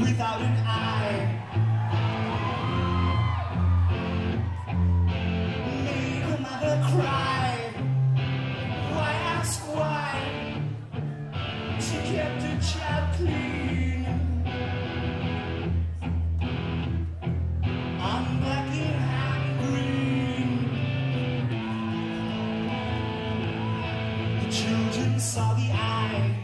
without an eye. Made a mother cry. Why ask why? She kept her child clean. I'm black and I'm Green, the children saw the eye.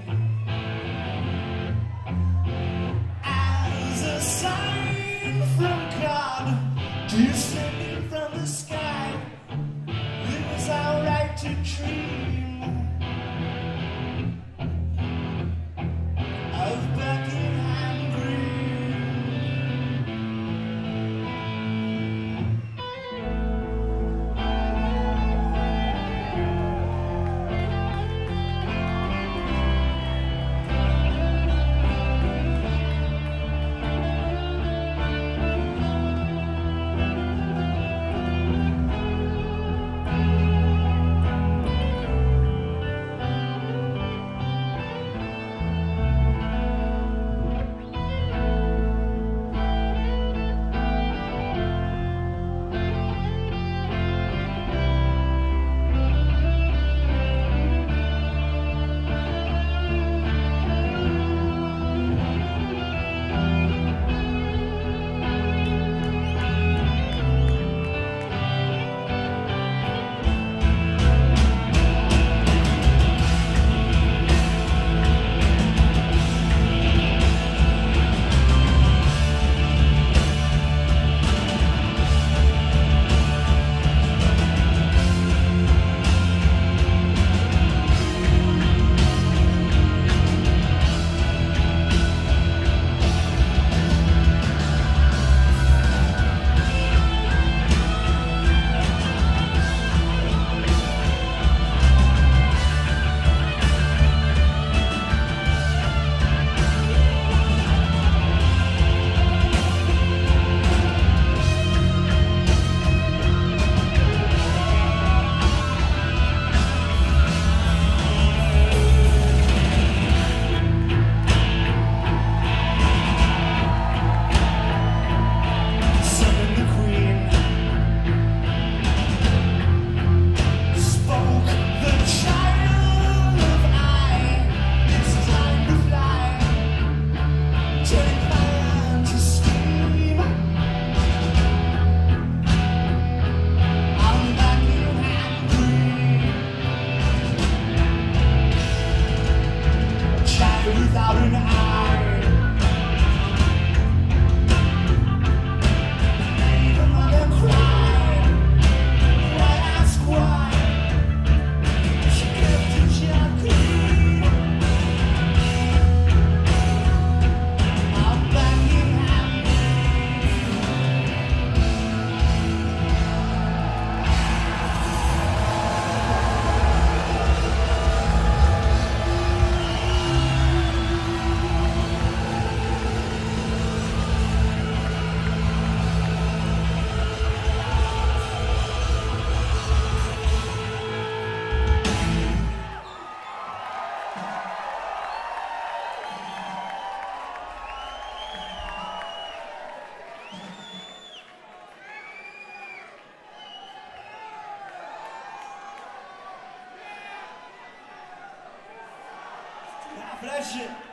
Bless you.